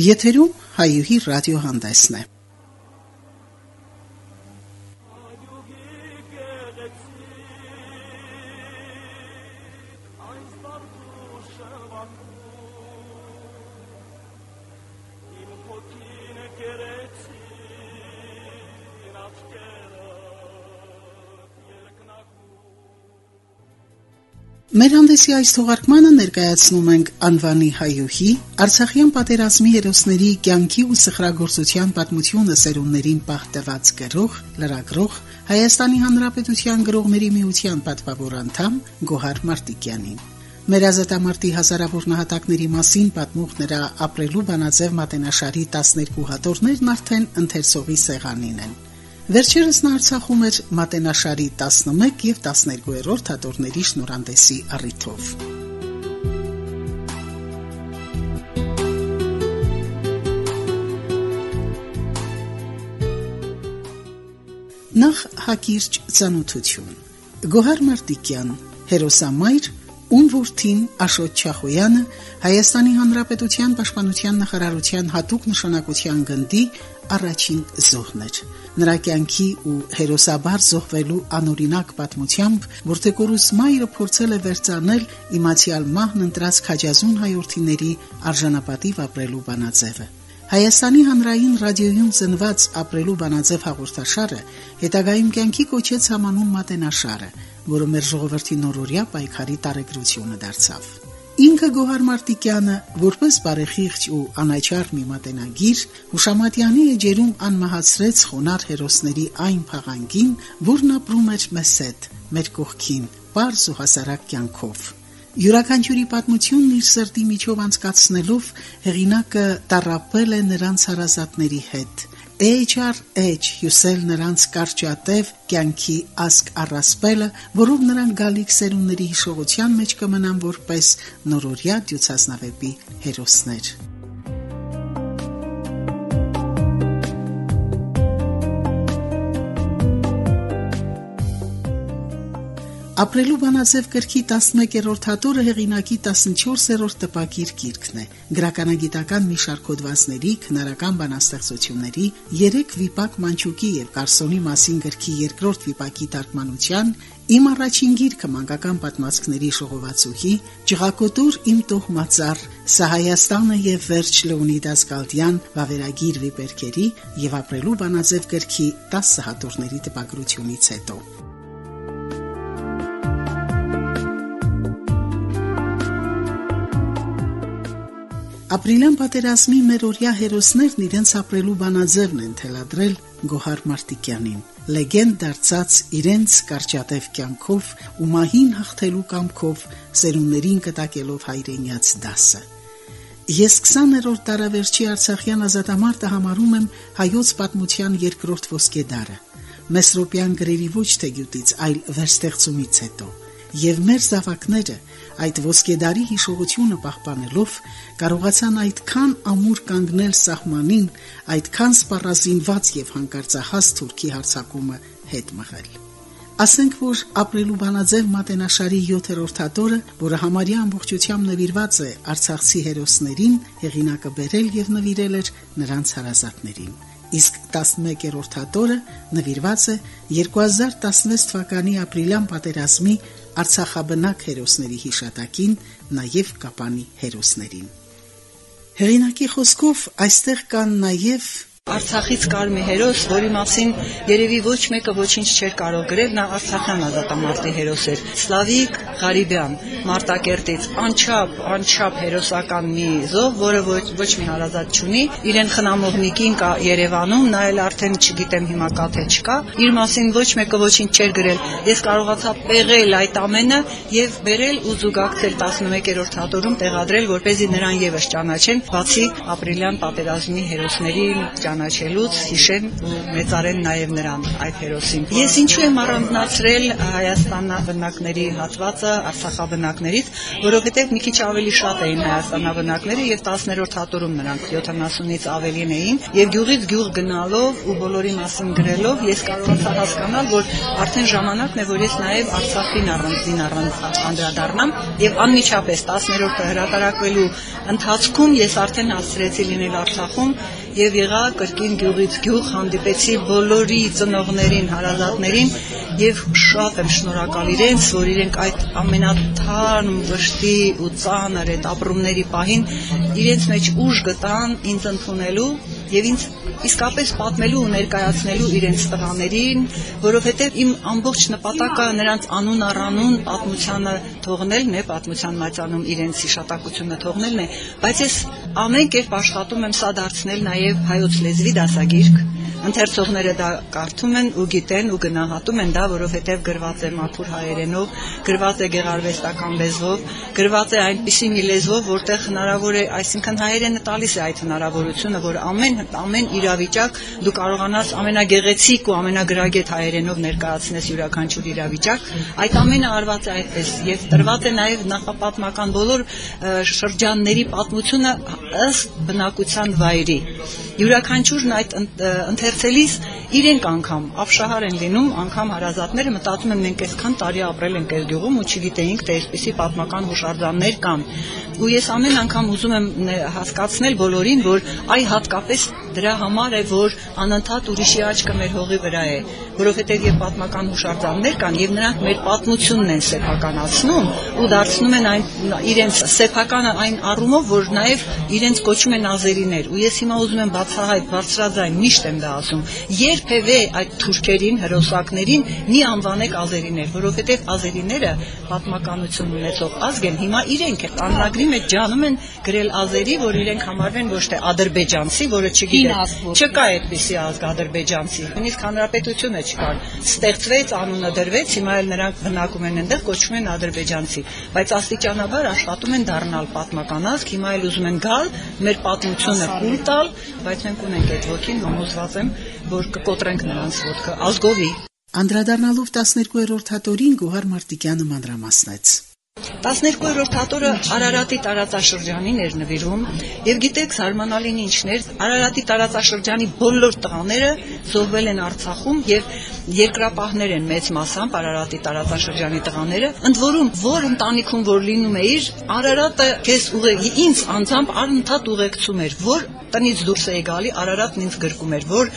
Եթերում հայուհի ռադիոհանդեսն է։ Մեր հանդեսի այս թողարկմանը ներկայացնում ենք անվանի հայուհի Արցախյան պատերազմի հերոսների կյանքի ու սխրագործության պատմությունը սերունդերին պահտված գրող, լրագրող Հայաստանի Հանրապետության գրողների միության պատվավոր անդամ Գոհար Մարտիկյանին։ Մեր ազատամարտի հազարավոր նահատակների մասին պատմող նրա ապրելու բանաձև մատենաշարի 12 հատորներն արդեն ընթերցողի սեղանին են։ Վերջերս նա Արցախում էր մատենաշարի 11 եւ 12-րդ հատորների շնորհանդեսի առիթով։ Նախ հակիրճ ցանոթություն։ Գոհար Մարտիկյան, հերոսամայր ում որդին Աշոտ Չախոյանը Հայաստանի Հանրապետության Պաշտպանության նախարարության հատուկ նշանակության գնդի առաջին զոհն էր։ Նրա կյանքի ու հերոսաբար զոհվելու անօրինակ պատմությամբ Որթեկորուս Մայրը փորձել է վերցանել իմացիալ մահն ընտրած քաջազուն հայրենիների արժանապատիվ ապրելու բանաձևը։ Հայաստանի հանրային ռադիոյում ծնված ապրելու բանաձև հաղորդաշարը հետագայում կյանքի կոչեց համանուն մատենաշարը, որը մեր ժողովրդի նորորյա պայքարի տարեգրությունը դարձավ։ Ինքը Գոհար Մարտիկյանը, որպես բարեխիղճ ու անաչառ մի մատենագիր, Հուշամատյանի էջերում անմահացրեց խոնար հերոսների այն փաղանգին, որն ապրում էր մեզ հետ, մեր կողքին, པարզ ու հասարակ կյանքով։ Յուրաքանչյուրի պատմությունն իր սրտի միջով անցկացնելով հեղինակը տարապել է նրանց հարազատների հետ Էջ առ էջ հյուսել նրանց կարճատև կյանքի ասկ առասպելը, որով նրանք գալիք սերունդների հիշողության մեջ կմնան որպես նորորյա դյուցասնավեպի հերոսներ։ Ապրելու բանաձև գրքի 11-րդ հատորը հեղինակի 14-րդ տպագիր գիրքն է։ Գրականագիտական մի շարք հոդվածների, քնարական բանաստեղծությունների, 3 վիպակ Մանչուկի եւ Կարսոնի մասին գրքի երկրորդ վիպակի թարգմանության, Իմ առաջին գիրքը մանկական պատմվածքների ժողովածուհի Ջղակոտուր իմ տոհմածառ Սա Հայաստանը եւ վերջ Լեոնիդ Ասկալդյան վավերագիր վիպերքերի եւ ապրելու բանաձև գրքի 10 հատորների տպագրությունից հետո Ապրիլյան պատերազմի մերօրյա հերոսներն իրենց ապրելու բանաձևն են թելադրել Գոհար Մարտիկյանին։ Լեգենդ դարձած իրենց կարճատև կյանքով ու մահին հաղթելու կամքով սերունդերին կտակելով հայրենյաց դասը։ Ես 20-րդ տարավերջի Արցախյան ազատամարտը համարում եմ հայոց պատմության երկրորդ ոսկեդարը։ Մեսրոպյան գրերի ոչ թե գյուտից, այլ վերստեղծումից հետո եւ մեր զավակները այդ ոսկեդարի հիշողությունը պահպանելով կարողացան այդքան ամուր կանգնել սահմանին, այդքան սպառազինված եւ հանկարծահաս թուրքի հարցակումը հետ մղել։ Ասենք որ ապրելու բանաձև մատենաշարի 7-րդ հատորը, որը համարյա ամբողջությամբ նվիրված է Արցախցի հերոսներին, հեղինակը բերել եւ նվիրել էր նրանց հարազատներին իսկ 11-րդ հատորը նվիրված է 2016 թվականի ապրիլյան պատերազմի Արցախաբնակ հերոսների հիշատակին, նաև Կապանի հերոսներին։ Հեղինակի խոսքով այստեղ կան նաև Արցախից կար մի հերոս, որի մասին երևի ոչ մեկը ոչինչ չէր կարող գրել, նա Արցախյան ազատամարտի հերոս էր։ Սլավիկ Ղարիբյան, Մարտակերտից, անչափ, անչափ հերոսական մի զոհ, որը ոչ, ոչ մի հարազատ չունի, իրեն խնամողնիկին կա Երևանում, նա էլ արդեն չգիտեմ հիմա կա թե չկա, իր մասին ոչ մեկը ոչինչ չէր գրել։ Ես կարողացա պեղել այդ ամենը եւ բերել ու զուգակցել 11-րդ հատորում տեղադրել, որ เป զի նրան եւս ճանաչեն, բացի ապրիլյան պատերազմի հերոսների ճանաչելուց հիշեն ու մեծարեն նաև նրան այդ հերոսին։ Ես ինչու եմ առանձնացրել Հայաստանաբնակների հատվածը Արցախաբնակներից, որովհետև մի քիչ ավելի շատ էին Հայաստանաբնակները եւ 10-րդ հատորում նրանք 70-ից ավելին էին եւ գյուղից գյուղ գնալով ու բոլորի մասին գրելով ես կարողացա հասկանալ, որ արդեն ժամանակն է, որ ես նաև Արցախին առանձին առանց անդրադառնամ եւ անմիջապես 10-րդ հրատարակվելու ընթացքում ես արդեն հասցրեցի լինել Արցախում եւ եղա կրկին գյուղից գյուղ հանդիպեցի բոլորի ծնողներին, հարազատներին եւ շատ եմ շնորհակալ իրենց, որ իրենք այդ ամենաթարմ վշտի ու ծանր այդ ապրումների պահին իրենց մեջ ուժ գտան ինձ ընդունելու եւ ինձ իսկապես պատմելու ու ներկայացնելու իրենց տղաներին, որովհետեւ իմ ամբողջ նպատակը նրանց անուն առանուն պատմությանը թողնելն է, պատմության մայծանում իրենց հիշատակությունը թողնելն է, բայց ես ամեն կերպ աշխատում եմ սա դարձնել նաեւ հայոց լեզվի դասագիրք ընթերցողները դա կարդում են ու գիտեն ու գնահատում են դա, որովհետև գրված է մաքուր հայերենով, գրված է գեղարվեստական լեզվով, գրված է այնպիսի մի լեզվով, որտեղ հնարավոր է, այսինքն հայերենը տալիս է այդ հնարավորությունը, որ ամեն ամեն իրավիճակ դու կարողանաս ամենագեղեցիկ ու ամենագրագետ հայերենով ներկայացնես յուրաքանչյուր իրավիճակ, այդ ամենը արված է այդպես եւ տրված է նաեւ նախապատմական բոլոր շրջանների պատմությունը ըստ բնակության վայրի յուրաքանչյուրն այդ ընթերցելիս իրենք անգամ ապշահար են լինում, անգամ հարազատները մտածում են մենք այսքան տարի ապրել ենք այս գյուղում ու չգիտեինք թե այսպիսի պատմական հուշարձաններ կան։ Ու ես ամեն անգամ ուզում եմ հասկացնել բոլորին, որ այ հատկապես դրա համար է, որ անընդհատ ուրիշի աչքը մեր հողի վրա է, որովհետև եւ պատմական հուշարձաններ կան եւ նրանք մեր պատմությունն են սեփականացնում ու դարձնում են այն իրենց սեփականը այն առումով, որ նաեւ իրենց կոչում են ազերիներ։ Ու ես հիմա ուզում եմ բացահայտ բարձրաձայն միշտ եմ դա ասում։ Երբևէ այդ թուրքերին, հրոսակներին մի անվանեք ազերիներ, որովհետև ազերիները պատմականություն ունեցող ազգ են։ Հիմա իրենք էլ անհագրի մեջ ջանում են գրել ազերի, որ իրենք համարվեն ոչ թե ադրբեջանցի, որը չգիտեն։ Չկա այդպիսի ազգ ադրբեջանցի։ Նույնիսկ հանրապետությունը չկար։ Ստեղծվեց, անունը դրվեց, հիմա էլ նրանք բնակում են այնտեղ, կոչվում են ադրբեջանցի։ Բայց աստիճանաբար աշխատում են դառնալ պատմական ազգ, հիմա էլ ուզում են գալ մեր պատմությունը կուլ տալ, բայց մենք ունենք այդ ոգին, համոզված եմ, որ կկոտրենք նրանց ոտքը ազգովի։ Անդրադառնալով 12-րդ հատորին Գոհար Մարտիկյանը մանրամասնեց. 12-րդ հատորը Արարատի տարածաշրջանին էր նվիրում եւ գիտեք զարմանալին ինչներ Արարատի տարածաշրջանի բոլոր տղաները զոհվել են Արցախում եւ երկրապահներ են մեծ մասամբ Արարատի տարածաշրջանի տղաները ընդ որում որ ընտանիքում որ լինում էիր Արարատը քեզ ուղեկի ինձ անձամբ անընդհատ ուղեկցում էր որ տնից դուրս էի գալի, Արարատն ինձ գրկում էր, որ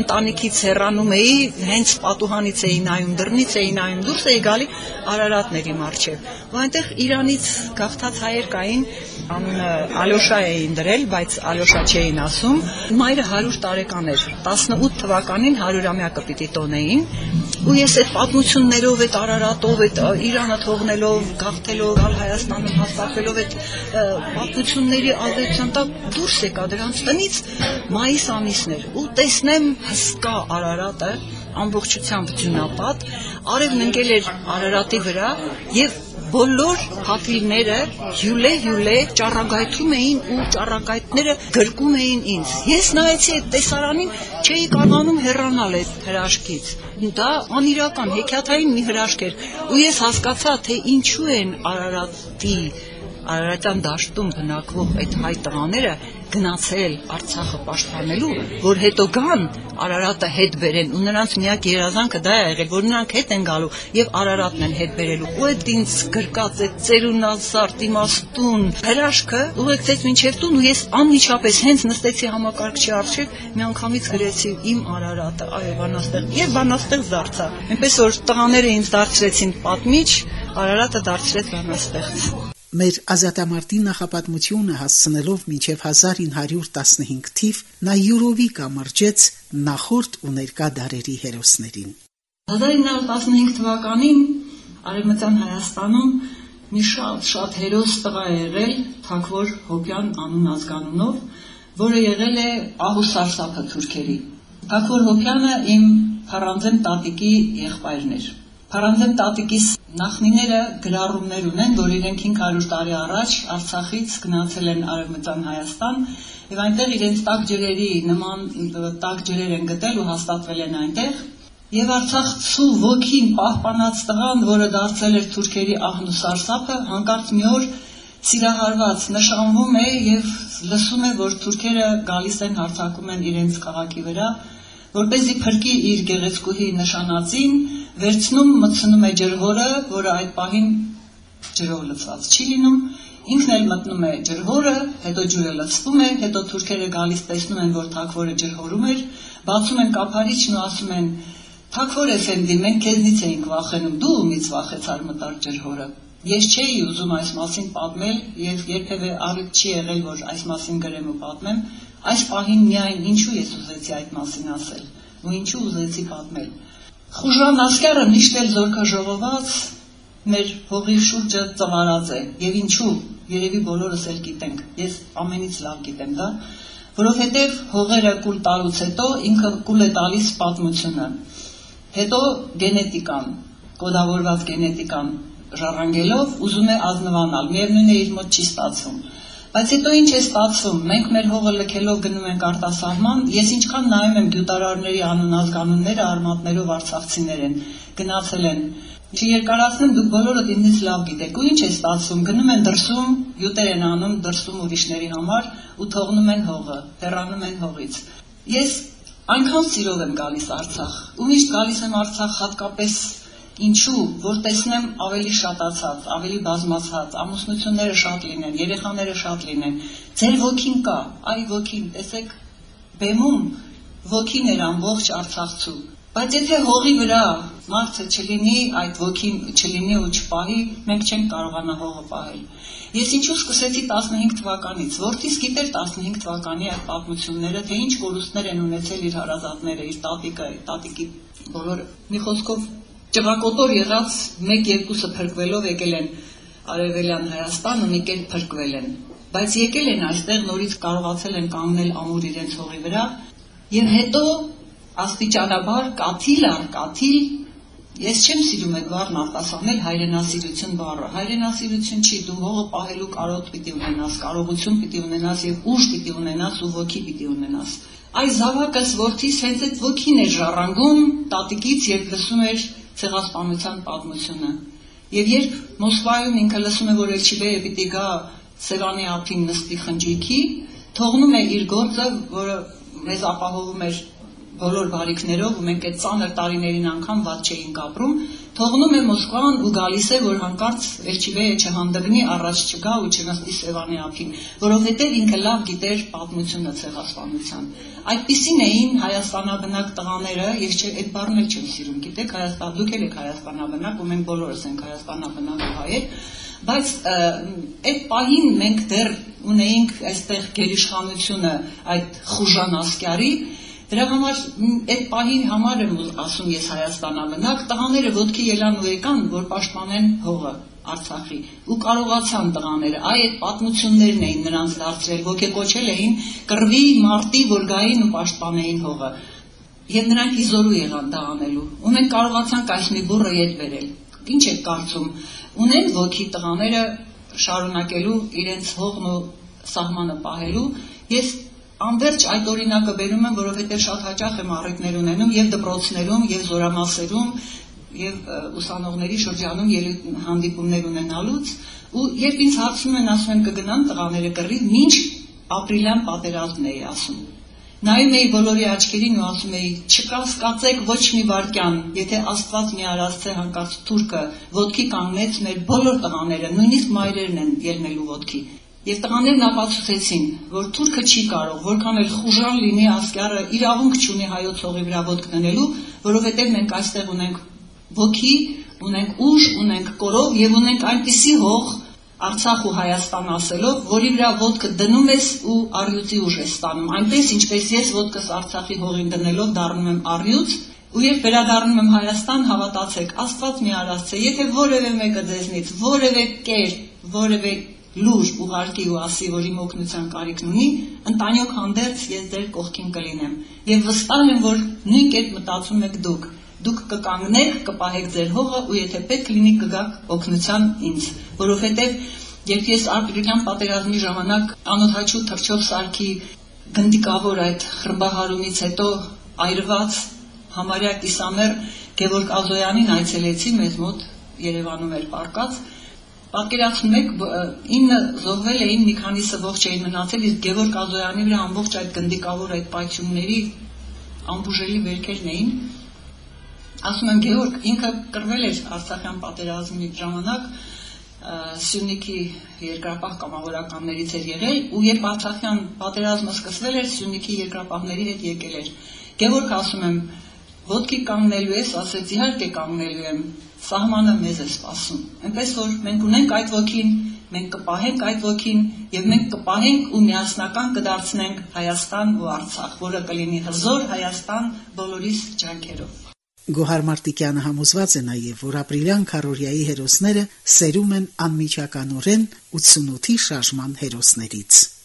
ընտանիքից հեռանում էի, հենց պատուհանից էի նայում, դռնից էի նայում, դուրս էի գալի Արարատների մարչև։ Ու այնտեղ Իրանից գաղթած հայեր կային, անունը Ալյոշա էին դրել, բայց Ալյոշա չէին ասում։ Մայրը 100 տարեկան էր։ 18 թվականին 100-ամյակը պիտի տոնեին, ու ես այդ պատմություններով, այդ Արարատով, այդ Իրանը թողնելով, գաղթելով, գալ Հայաստանում հաստատվելով այդ պատմությունների ազդեցության տակ դուրս եկա դրանց տնից մայիս ամիսներ ու տեսնեմ հսկա Արարատը ամբողջությամբ ձյունապատ, արևն ընկել էր Արարատի վրա եւ բոլոր հապիլները հյուլե-հյուլե ճառագայթում էին ու ճառագայթները գրկում էին ինձ։ Ես նայեցի այդ տեսարանին, չէի կարողանում հեռանալ այդ հրաշքից։ Դա անիրական հեքիաթային մի հրաշք էր, ու ես հասկացա, թե ինչու են Արարատի Արարատյան դաշտում բնակվող այդ հայ տղաները գնացել Արցախը պաշտպանելու, որ հետո գան Արարատը հետ բերեն ու նրանց միակ երազանքը դա է եղել, որ նրանք հետ են գալու եւ Արարատն են հետ բերելու։ Ու այդ ինձ գրկած է ծերունազարդ իմաստուն հրաշքը ուղեկցեց մինչև տուն ու ես անմիջապես հենց նստեցի համակարգչի առջև միանգամից գրեցի իմ Արարատը, այո, բանաստեղ եւ բանաստեղ դարձա։ Այնպես որ տղաները ինձ դարձրեցին պատմիչ, Արարատը դարձրեց բանաստեղծ մեր ազատամարտի նախապատմությունը հասցնելով մինչև 1915 թիվ նա յուրովի կամրջեց նախորդ ու ներկա դարերի հերոսներին 1915 թվականին արևմտյան Հայաստանում մի շատ շատ հերոս տղա եղել Թակվոր Հոբյան անուն ազգանունով, որը եղել է ահուսարսափը թուրքերի։ Թակվոր Հոբյանը իմ Փառանձեմ տատիկի եղբայրն էր։ Փառանձեմ տատիկիս նախնիները գրառումներ ունեն, որ իրենք 500 տարի առաջ Արցախից գնացել են Արևմտյան Հայաստան եւ այնտեղ իրենց տակ ջրերի նման տակ ջրեր են գտել ու հաստատվել են այնտեղ Եվ Արցախցու ոգին պահպանած տղան, որը դարձել էր թուրքերի ահն ու սարսափը, հանկարծ մի օր սիրահարված նշանվում է եւ լսում է, որ թուրքերը գալիս են հարցակում են իրենց քաղաքի վրա, որպեսզի փրկի իր գեղեցկուհի նշանածին, վերցնում մտցնում է ջրհորը, որը այդ պահին ջրով լցված չի լինում, ինքն էլ մտնում է ջրհորը, հետո ջուրը լցվում է, հետո թուրքերը գալիս տեսնում են, որ թակվորը ջրհորում էր, բացում են կափարիչն ու ասում են. «Թակվոր Էֆենդի, մենք քեզնից էինք վախենում, դու ումից վախեցար մտար ջրհորը»։ Ես չէի ուզում այս մասին պատմել եւ երբեւե առիթ չի եղել, որ այս մասին գրեմ ու պատմեմ, Այս պահին միայն ինչու ես ուզեցի այդ մասին ասել, ու ինչու ուզեցի պատմել։ Խուժան ասկարը միշտ էլ զորքաժողոված մեր հողի շուրջը ծվարած է, եւ ինչու, երևի բոլորս էլ գիտենք, ես ամենից լավ գիտեմ դա, որովհետեւ հողերը կուլ տալուց հետո ինքը կուլ է տալիս պատմությունը։ Հետո գենետիկան, կոդավորված գենետիկան ժառանգելով ուզում է ազնվանալ, միևնույն է իր մոտ չի ստացվում Բայց հետո ինչ է ստացվում։ Մենք մեր հողը լքելով գնում ենք արտասահման։ Ես ինչքան նայում եմ գյուտարարների անունազգանունները, արմատներով արցախցիներ են, գնացել են։ Չերկարացնեմ, դուք բոլորդ ինձ լավ գիտեք։ Ու ինչ է ստացվում։ Գնում են դրսում, գյուտեր են անում դրսում ուրիշների համար ու թողնում են հողը, հեռանում են հողից։ Ես այնքան սիրով եմ գալիս Արցախ։ Ու միշտ գալիս եմ Արցախ հատկապես Ինչու, որ տեսնեմ ավելի շատացած, ավելի բազմացած, ամուսնությունները շատ լինեն, երեխաները շատ լինեն։ Ձեր ոգին կա, այ ոգին, տեսեք, բեմում ոգին էր ամբողջ Արցախցու։ Բայց եթե հողի վրա մարդը չլինի, այդ ոգին չլինի ու չպահի, մենք չենք կարողանա հողը պահել։ Ես ինչու սկսեցի 15 թվականից, որտիս գիտեր 15 թվականի այդ պատմությունները, թե ինչ կորուստներ են ունեցել իր հարազատները, իր տատիկը, տատիկի բոլորը։ Մի խոսքով ճղակոտոր եղած 1-2-ը փրկվելով եկել են Արևելյան Հայաստան ու մի կերպ փրկվել են։ Բայց եկել են այստեղ նորից կարողացել են կանգնել ամուր իրենց հողի վրա եւ հետո աստիճանաբար կաթիլ առ կաթիլ Ես չեմ սիրում այդ բառն արտասանել հայրենասիրություն բառը։ Հայրենասիրություն չի, դու հողը պահելու կարոտ պիտի ունենաս, կարողություն պիտի ունենաս եւ ուժ պիտի ունենաս ու ոգի պիտի ունենաս։ Այս զավակս որդիս հենց այդ ոգին է ժառանգում տատիկից, երբ լսում էր ցեղասպանության պատմությունը։ Եվ երբ Մոսկվայում ինքը լսում է, որ Էլչիբեյը պիտի գա Սևանի ափին նստի խնջույքի, թողնում է իր գործը, որը մեզ ապահովում էր բոլոր բարիքներով ու մենք այդ ծանր տարիներին անգամ ված չէինք ապրում, թողնում է Մոսկվան ու գալիս է, որ հանկարծ Էլչիվեյը չհանդգնի, առաջ չգա ու չնստի Սևանի ափին, որովհետև ինքը լավ գիտեր պատմությունը ցեղասպանության։ Այդպիսին էին Հայաստանաբնակ տղաները, ես չէ այդ բառն էլ չեմ սիրում, գիտեք, Հայաստան դուք եք Հայաստանաբնակ ու մենք բոլորս ենք Հայաստանաբնակ հայեր, բայց այդ պահին մենք դեռ ունեինք այստեղ գերիշխանությունը այդ խուժան ասկյարի Դրա համար այդ պահի համար եմ ասում ես Հայաստանամնակ, տղաները ոդքի ելան ու եկան, որ պաշտպանեն հողը Արցախի ու կարողացան տղաները այ այդ պատմություններն էին նրանց դարձրել ոգեկոչել էին կռվի մարտի որ գային ու պաշտպանեին հողը եւ նրանք իզորու եղան դա անելու ու մենք կարողացանք այս մի բուրը յետ վերել ինչ եք կարծում ունեն ոգի տղաները շարունակելու իրենց հողն ու սահմանը պահելու ես Անverջ այդ օրինակը բերում եմ, որովհետև շատ հաճախ եմ առիթներ ունենում եւ դպրոցներում, եւ զորամասերում, եւ ուսանողների շրջանում հանդիպումներ ունենալուց, ու երբ ինձ հարցնում են, ասում են կգնան տղաները կռիվ, ինչ ապրիլյան պատերազմն էի ասում։ Նայում էի բոլորի աչքերին ու ասում էի, չկասկածեք ոչ մի վարքյան, եթե Աստված մի արածце հանկարծ թուրքը ոդքի կանգնեց, մեր բոլոր տղաները, նույնիսկ մայրերն են ելնելու ոդքի։ Եվ տղաներն ապացուցեցին, որ թուրքը չի կարող, որքան էլ խուժան լինի ասկյարը, իրավունք չունի հայոց հողի վրա ոտք դնելու, որովհետև մենք այստեղ ունենք ոգի, ունենք ուժ, ունենք կորով եւ ունենք այնպիսի հող Արցախ ու Հայաստան ասելով, որի վրա ոտքը դնում ես ու առյուծի ուժ ես ստանում։ Այնպես ինչպես ես ոտքս Արցախի հողին դնելով դառնում եմ առյուծ, ու երբ վերադառնում եմ Հայաստան, հավատացեք, Աստված մի արած է, եթե որևէ մեկը ձեզնից որևէ կեր, որևէ լուր ուղարկի ու ասի, որ իմ օգնության կարիքն ունի, ընտանյոք հանդերձ ես ձեր կողքին կլինեմ։ Եվ վստահ եմ, որ նույն կերպ մտածում եք դուք։ Դուք կկանգնեք, կպահեք ձեր հողը ու եթե պետք լինի կգաք օգնության ինձ, որովհետև երբ ես ապրիլյան պատերազմի ժամանակ անօթաչու թրջով սարքի գնդիկավոր այդ խրբահարումից հետո այրված համարյա կիսամեր Գևորգ Ազոյանին այցելեցի մեզ մոտ Երևանում էր պարկած Պատկերացնում եք 9 զոհվել էին, մի քանիսը ողջ էին մնացել, իսկ Գևորգ Ազոյանի վրա ամբողջ այդ գնդիկավոր այդ պայթյունների ամբուժելի վերքերն էին։ Ասում եմ Գևորգ ինքը կրվել էր Արցախյան պատերազմի ժամանակ Սյունիքի երկրապահ կամավորականներից էր եղել ու երբ Արցախյան պատերազմը սկսվել էր Սյունիքի երկրապահների հետ եկել էր։ Գևորգ ասում եմ ոտքի կանգնելու ես, ասեց իհարկե կանգնելու եմ սահմանը մեզ է սպասում։ Այնպես որ մենք ունենք այդ ոգին, մենք կպահենք այդ ոգին եւ մենք կպահենք ու միասնական կդարձնենք Հայաստան ու Արցախ, որը կլինի հզոր Հայաստան բոլորիս ջանքերով։ Գոհար Մարտիկյանը համոզված է նաև, որ ապրիլյան քարորիայի հերոսները սերում են անմիջականորեն 88-ի շարժման հերոսներից։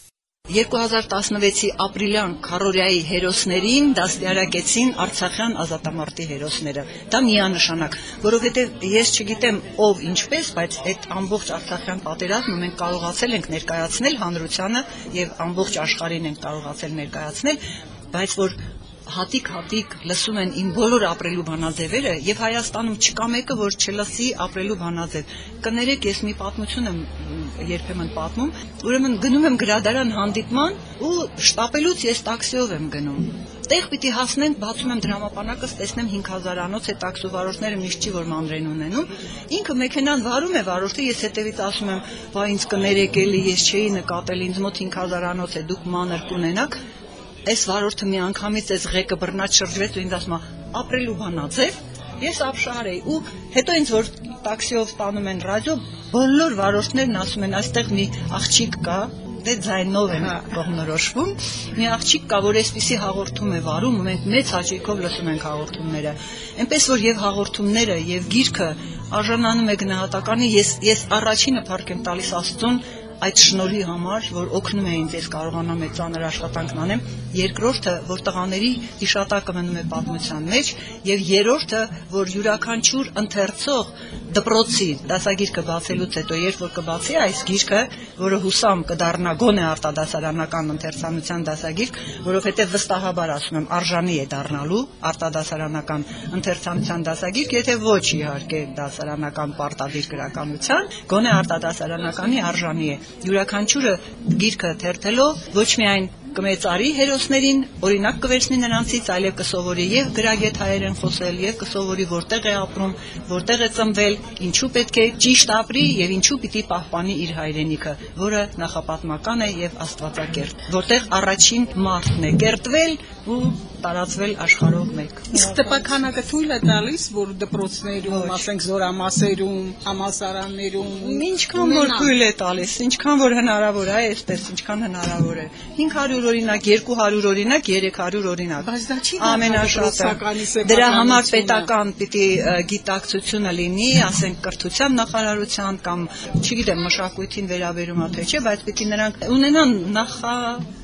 2016-ի ապրիլյան քարորիայի հերոսներին դաստիարակեցին Արցախյան ազատամարտի հերոսները։ Դա միանշանակ, որովհետև ես չգիտեմ ով ինչպես, բայց այդ ամբողջ Արցախյան պատերազմը մենք կարողացել ենք ներկայացնել հանրությանը եւ ամբողջ աշխարհին ենք կարողացել ներկայացնել, բայց որ հատիկ-հատիկ լսում են իմ բոլոր ապրելու բանաձևերը եւ Հայաստանում չկա մեկը, որ չլսի ապրելու բանաձև։ Կներեք, ես մի պատմություն եմ երբեմն պատմում, ուրեմն գնում եմ գրադարան հանդիպման ու շտապելուց ես տաքսիով եմ գնում։ Տեղ պիտի հասնենք, բացում եմ դրամապանակս, տեսնեմ 5000-անոց է տաքսու վարորդները միշտ չի որ մանրեն ունենում։ Ինքը մեքենան վարում է, վարորդը ես հետևից ասում եմ, «Բա ինձ կներեք էլի, ես չէի նկատել, ինձ մոտ 5000-անոց է, դուք մանր կունենաք»։ Այս վարորդը մի անգամից այս ղեկը բռնած շրջվեց ու ինձ ասում է ապրելու բանաձև ես ապշահար էի ու հետո ինձ որ տաքսիով ստանում են ռադիո բոլոր վարորդներն ասում են այստեղ մի աղջիկ կա դե ձայնով են կողմնորոշվում մի աղջիկ կա որ այսպիսի հաղորդում է վարում ու մենք մեծ հաճույքով լսում ենք հաղորդումները այնպես որ եւ հաղորդումները եւ գիրքը արժանանում է գնահատականի ես ես առաջինը փառք եմ տալիս Աստծուն այդ շնորհի համար, որ օգնում է ինձ ես կարողանամ այդ ծանր աշխատանքն անեմ, երկրորդը, որ տղաների իշատակը մնում է պատմության մեջ, եւ երրորդը, որ յուրաքանչյուր ընթերցող դպրոցի դասագիրքը բացելուց հետո, երբ որ կբացի այս գիրքը, որը հուսամ կդառնա գոնե արտադասարանական ընթերցանության դասագիրք, որովհետեւ վստահաբար ասում եմ, արժանի է դառնալու արտադասարանական ընթերցանության դասագիրք, եթե ոչ իհարկե դասարանական պարտադիր գրականության, գոնե արտադասարանականի արժանի է յուրաքանչյուրը գիրքը թերթելով ոչ միայն կմեծարի հերոսներին, օրինակ կվերցնի նրանցից, այլև կսովորի եւ գրագետ հայերեն խոսել, եւ կսովորի որտեղ է ապրում, որտեղ է ծնվել, ինչու պետք է ճիշտ ապրի եւ ինչու պիտի պահպանի իր հայրենիքը, որը նախապատմական է եւ աստվածակերտ, որտեղ առաջին մարդն է կերտվել ու տարածվել աշխարհով մեկ։ Իսկ տպականակը թույլ է տալիս, որ դպրոցներում, ասենք զորամասերում, համասարաններում ինչքան որ թույլ է տալիս, ինչքան որ հնարավոր է, այսպես ինչքան հնարավոր է։ 500 500 օրինակ, 200 օրինակ, 300 օրինակ։ Բայց դա չի ամենաշատը։ Դրա համար պետական պիտի գիտակցությունը լինի, ասենք կրթության նախարարության կամ չգիտեմ մշակույթին վերաբերում թե չէ, բայց պիտի նրանք ունենան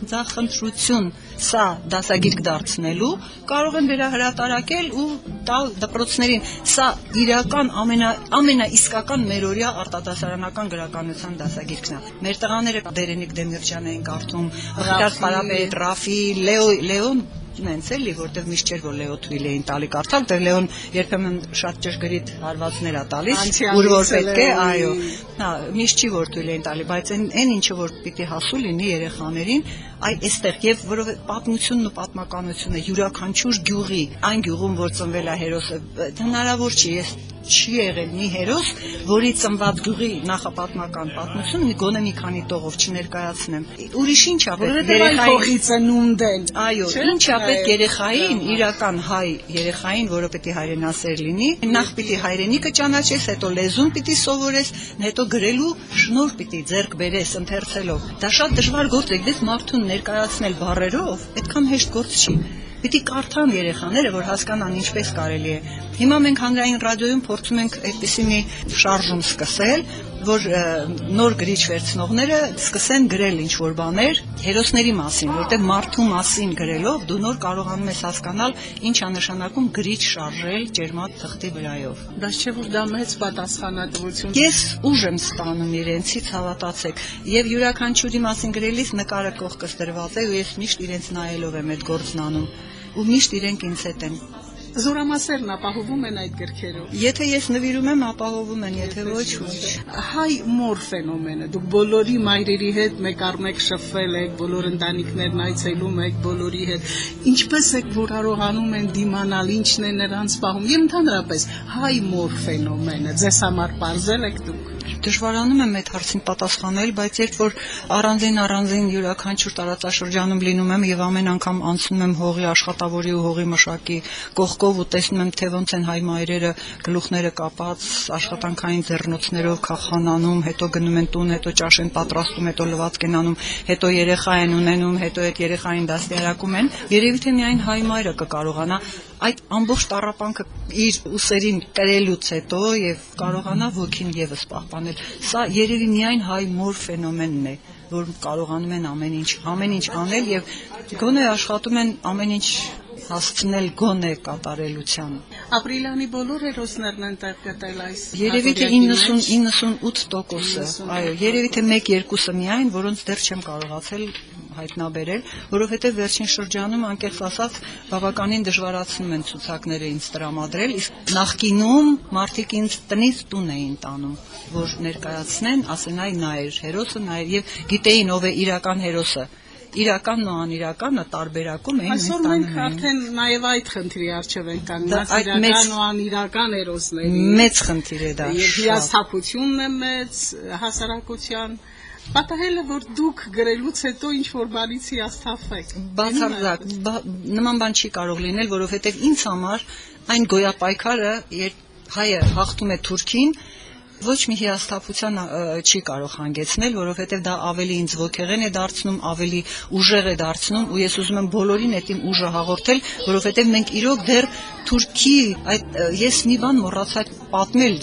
նախաձախնդրություն սա դասագիրք դարձնելու, կարող են վերահրատարակել ու տալ դպրոցներին։ Սա իրական ամենա ամենաիսկական մերօրյա արտադասարանական գրականության դասագիրքն է։ Մեր տղաները Դերենիկ Դեմիրճյան էին կարդում, Ղրաս Պարապետ, Ռաֆի, Լեո Լեոն նենց էլի, որտեվ միշտ չէր որ Լեո թույլ էին տալի կարդալ, դեռ Լեոն երբեմն շատ ճշգրիտ հարվածներ ա տալիս, ուր որ պետք է, այո։ Հա, միշտ չի որ թույլ էին տալի, բայց այն այն ինչը որ պիտի հասու լինի երեխաներին, այ այստեղ եւ որով պատմությունն ու պատմականությունը յուրաքանչյուր գյուղի, այն գյուղում որ ծնվել է հերոսը, հնարավոր չի, ես չի եղել մի հերոս, որի ծնված գյուղի նախապատմական պատմությունը մի գոնե մի քանի տողով չներկայացնեմ։ Ուրիշ ինչ ա պետք երեխայի ծնունդ են։ Այո, ինչ ա պետք երեխային, իրական հայ երեխային, որը պետք է հայրենասեր լինի, նախ պիտի հայրենիքը ճանաչես, հետո լեզուն պիտի սովորես, հետո գրելու շնորհ պիտի ձեռք բերես ընթերցելով։ Դա շատ դժվար գործ է, դες մարդուն ներկայացնել բառերով այդքան հեշտ գործ չի Պիտի կարդան երեխաները, որ հասկանան ինչպես կարելի է։ Հիմա մենք հանրային ռադիոյում փորձում ենք այդպիսի մի շարժում սկսել, որ նոր գրիչ վերցնողները սկսեն գրել ինչ որ բաներ հերոսների մասին, որտեղ մարդու մասին գրելով դու նոր կարողանում ես հասկանալ ինչ է նշանակում գրիչ շարժել ջերմատ թղթի վրայով։ Բայց չէ որ դա մեծ պատասխանատվություն։ Ես ուժ եմ ստանում իրենցից հավատացեք, եւ յուրաքանչյուրի մասին գրելիս նկարը կողքս դրված է ու ես միշտ իրենց նայելով եմ այդ գործն անում ու միշտ իրենք ինձ հետ են Զորամասերն ապահովում են այդ գրքերով։ Եթե ես նվիրում եմ, ապահովում են, եթե ոչ, ոչ։ Հայ մոր ֆենոմենը։ Դուք բոլորի մայրերի հետ մեկ առ մեկ շփվել եք, բոլոր ընտանիքներն այցելում եք բոլորի հետ։ Ինչպես եք որ կարողանում են դիմանալ, ինչն է նրանց պահում։ Եվ ընդհանրապես հայ մոր ֆենոմենը ձեզ համար ողջել եք դուք դժվարանում եմ այդ հարցին պատասխանել, բայց երբ որ առանձին առանձին յուրաքանչյուր տարածաշրջանում լինում եմ եւ ամեն անգամ անցնում եմ հողի աշխատավորի ու հողի մշակի կողքով ու տեսնում եմ թե ոնց են հայ մայրերը գլուխները կապած աշխատանքային ձեռնոցներով քախանանում, հետո գնում են տուն, հետո ճաշ են պատրաստում, հետո լվացք են անում, հետո երեխա են ունենում, հետո այդ երեխային դաստիարակում են։ Երևի թե միայն հայ մայրը կկարողանա այդ ամբողջ տարապանքը իր ուսերին կրելուց հետո եւ կարողանա ոգին եւս պահպանել։ Սա երևի միայն հայ մոր ֆենոմենն է, որ կարողանում են ամեն ինչ, ամեն ինչ անել եւ գոնե աշխատում են ամեն ինչ հասցնել գոնե կատարելության։ Ապրիլանի բոլոր հերոսներն են տեղ գտել այս։ Երևի թե 90-98%-ը, այո, երևի թե 1-2-ը միայն, որոնց դեռ չեմ կարողացել հայտնաբերել, որովհետև վերջին շրջանում անկեղծ ասած բավականին դժվարացնում են ցուցակները ինձ տրամադրել, իսկ նախկինում մարդիկ ինձ տնից տուն էին տանում, որ ներկայացնեն, ասեն այ նա էր հերոսը, նա էր եւ գիտեին ով է իրական հերոսը իրականն ու անիրականը տարբերակում էին Այսօր մենք արդեն նաև այդ խնդրի առջև ենք կանգնած իրական ու անիրական հերոսների։ Մեծ խնդիր է դա։ Եվ հիասթափությունն է մեծ հասարակության Պատահել է որ դուք գրելուց հետո ինչ որ բանից հիասթափվեք։ Բացարձակ, նման բան չի կարող լինել, որովհետև ինձ համար այն գոյապայքարը, երբ հայը հաղթում է թուրքին, ոչ մի հիասթափության չի կարող հանգեցնել, որովհետև դա ավելի ինձ ոգեղեն է դարձնում, ավելի ուժեղ է դարձնում ու ես ուզում եմ բոլորին այդ իմ ուժը հաղորդել, որովհետև մենք իրոք դեռ Թուրքի այդ ես մի բան մոռացա պատմել,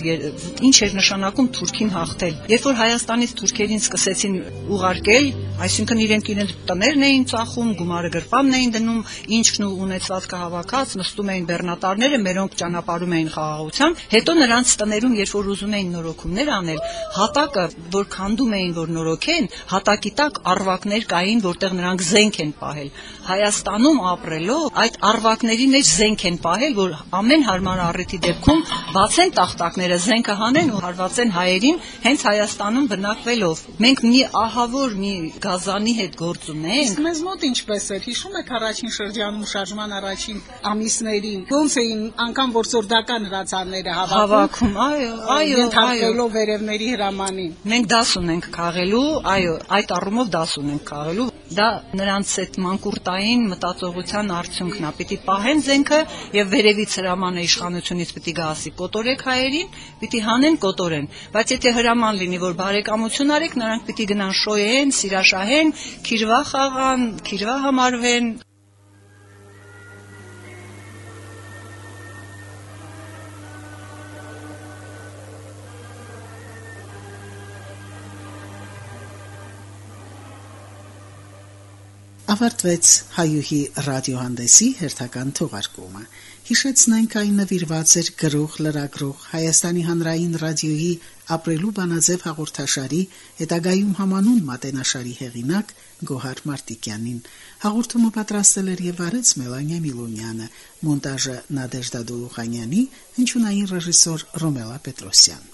ինչ էր նշանակում Թուրքին հաղթել։ Երբ որ Հայաստանից թուրքերին սկսեցին ուղարկել, այսինքն իրենք իրենց տներն էին ծախում, գումարը գրպանն էին դնում, ինչքն ու ունեցվածքը հավաքած, նստում էին բեռնատարները, մերոնք ճանապարհում էին խաղաղությամբ, հետո նրանց տներում երբ որ ուզում էին նորոգումներ անել, հատակը, որ քանդում էին, որ նորոգեն, հատակի տակ արվակներ կային, որտեղ նրանք զենք են պահել։ Հայաստանում ապրելով այդ արվակների մեջ զենք են պահել, որ ամեն հարմար առիթի դեպքում բացեն տախտակները, զենքը հանեն ու հարվածեն հայերին, հենց Հայաստանում բնակվելով։ Մենք մի ահավոր մի գազանի հետ գործ ունենք։ Իսկ մեզ մոտ ինչպես էր։ Հիշում եք առաջին շրջանում շարժման առաջին ամիսներին ոնց էին անգամ որսորդական հրացանները հավաքում։ Այո, այո, այո, վերևների հրամանին։ Մենք դաս ունենք քաղելու, այո, այդ առումով դաս ունենք քաղելու։ Դա նրանց այդ մանկուրտային մտածողության արդյունքն է։ Պիտի պահեն զենքը եւ վերևից հրամանը իշխանությունից պիտի գա ասի կոտորեք հայերին, պիտի հանեն կոտորեն։ Բայց եթե հրաման լինի, որ բարեկամություն արեք, նրանք պիտի գնան շոյեն, սիրաշահեն, քիրվա խաղան, քիրվա համարվեն, ավարտվեց հայուհի ռադիոհանդեսի հերթական թողարկումը։ Հիշեցնենք այն նվիրված էր գրող լրագրող Հայաստանի հանրային ռադիոյի ապրելու բանաձև հաղորդաշարի հետագայում համանուն մատենաշարի հեղինակ Գոհար Մարտիկյանին։ Հաղորդումը պատրաստել էր եւ արեց Մելանիա Միլոնյանը, մոնտաժը Նադեժդա Դոլուխանյանի, հնչյունային ռեժիսոր Ռոմելա Պետրոսյան։